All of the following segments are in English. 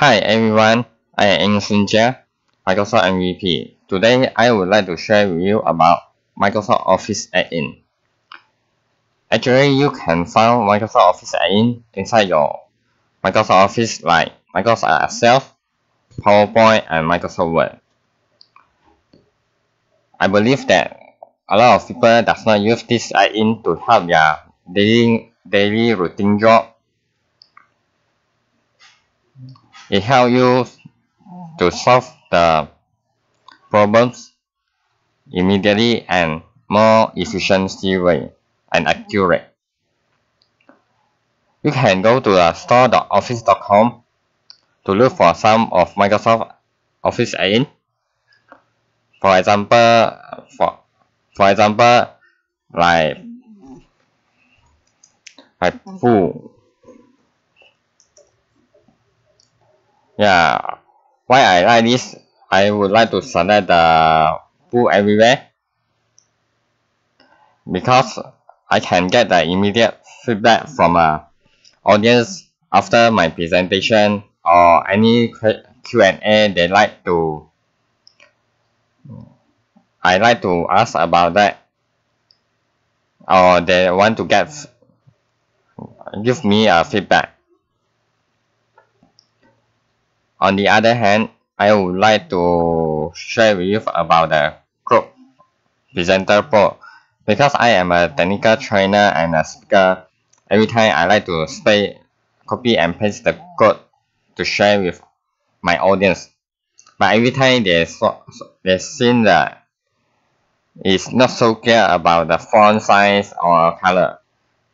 Hi everyone, I am Soon Cheah, Microsoft MVP. Today I would like to share with you about Microsoft Office add-in. Actually, you can find Microsoft Office add-in inside your Microsoft Office like Microsoft Excel, PowerPoint, and Microsoft Word. I believe that a lot of people does not use this add-in to help their daily daily routine job It helps you to solve the problems immediately and more efficiency way and accurate. You can go to the store.office.com to look for some of Microsoft Office add-in. For example, for for example, like like Full yeah. Why I like this? I would like to select the Poll Everywhere. Because I can get the immediate feedback from a audience after my presentation or any Q&A they like to I like to ask about that. Or they want to get give me a feedback On the other hand, I would like to share with you about the Code Presenter Pro. Because I am a technical trainer and a speaker, every time I like to stay, copy and paste the code to share with my audience. But every time they saw, they seen that it's not so clear about the font size or color,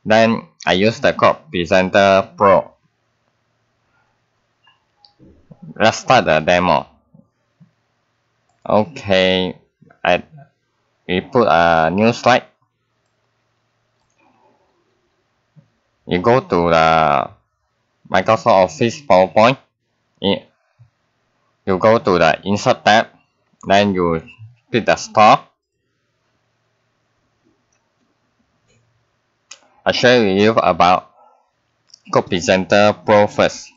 then I use the Code Presenter Pro let's start the demo. Okay I we put a new slide. You go to the Microsoft Office PowerPoint. You go to the insert tab then you click the store. I share with you about Code Presenter Pro first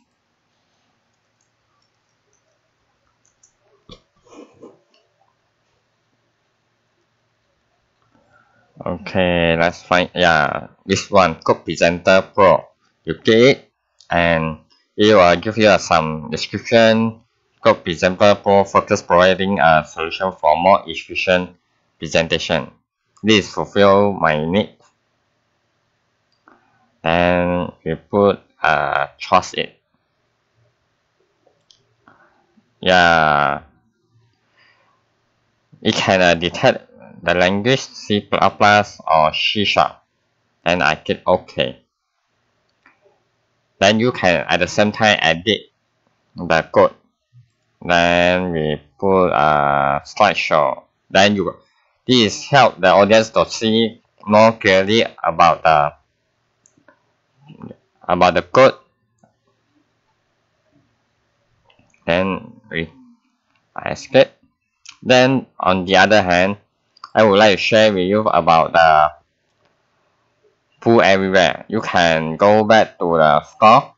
okay let's find yeah this one code presenter pro you click it and it will give you some description. Code presenter pro focus providing a solution for more efficient presentation. This fulfill my need. And we put uh trust it. Yeah. It can uh, detect the language C++ or C Sharp and I click OK. Then you can at the same time edit the code. Then we put a slideshow. Then you this help the audience to see more clearly about the about the code. Then we I escape. Then on the other hand, I would like to share with you about the Poll Everywhere. You can go back to the store.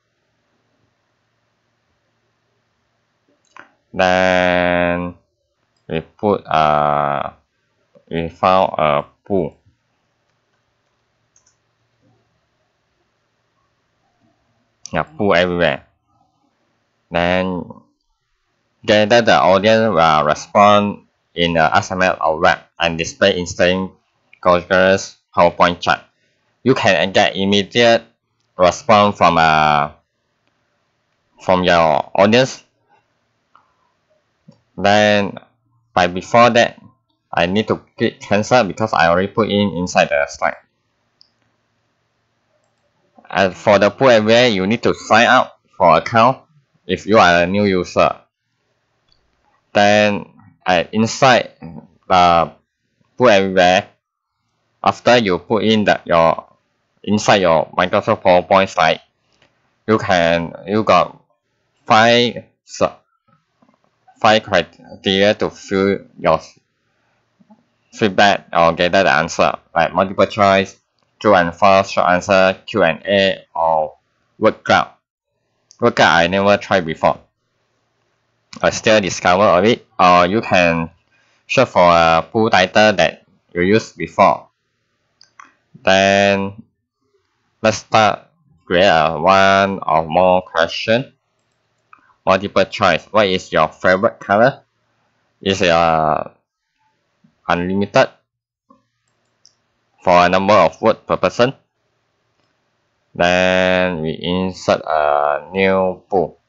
Then we put a we found a pool. Yeah, Poll Everywhere. Then gather the audience uh, will respond in the SMS or web and display instant Google's PowerPoint chart. You can get immediate response from uh, from your audience. Then by before that, I need to click cancel because I already put in inside the slide. And for the Poll Everywhere, you need to sign up for account if you are a new user. Then uh, inside the Poll Everywhere. After you put in that your inside your Microsoft PowerPoint slide you can you got five five criteria to fill your feedback or gather the answer like multiple choice true and false short answer Q&A or word cloud I never tried before uh, still discover of it or you can search for a pool title that you used before. Then let's start create a one or more question. Multiple choice. What is your favorite color? Is your unlimited? For a number of word per person. Then we insert a new pool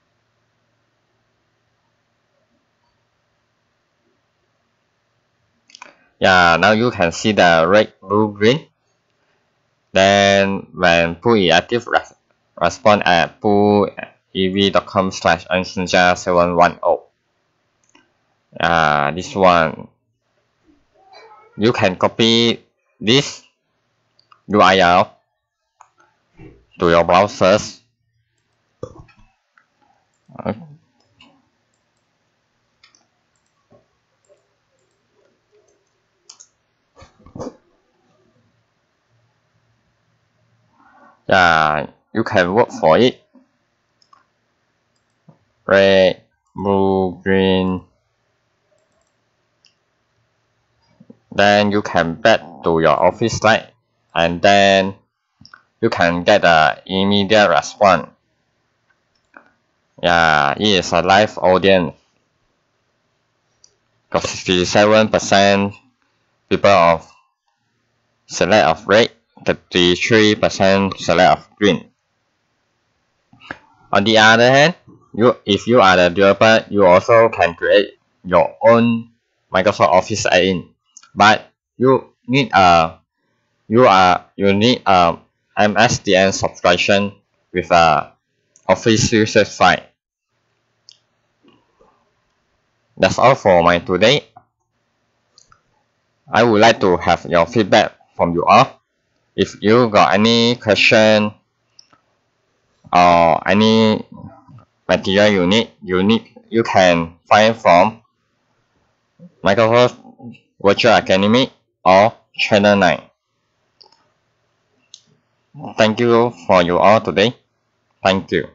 yeah now you can see the red blue green. Then when pool active res respond at pollev.com slash unsinja 710 uh, this one. You can copy this URL to your browsers yeah you can work for it. Red blue green. Then you can back to your office site and then you can get a immediate response. Yeah it is a live audience. Got 67% people of select of red 33% select of green on the other hand you if you are the developer you also can create your own Microsoft Office add-in but you need a you are you need a MSDN subscription with a Office 365. That's all for my today. I would like to have your feedback from you all. If you got any question or any material you need, you need you can find from Microsoft Virtual Academy or Channel 9. Thank you for you all today. Thank you.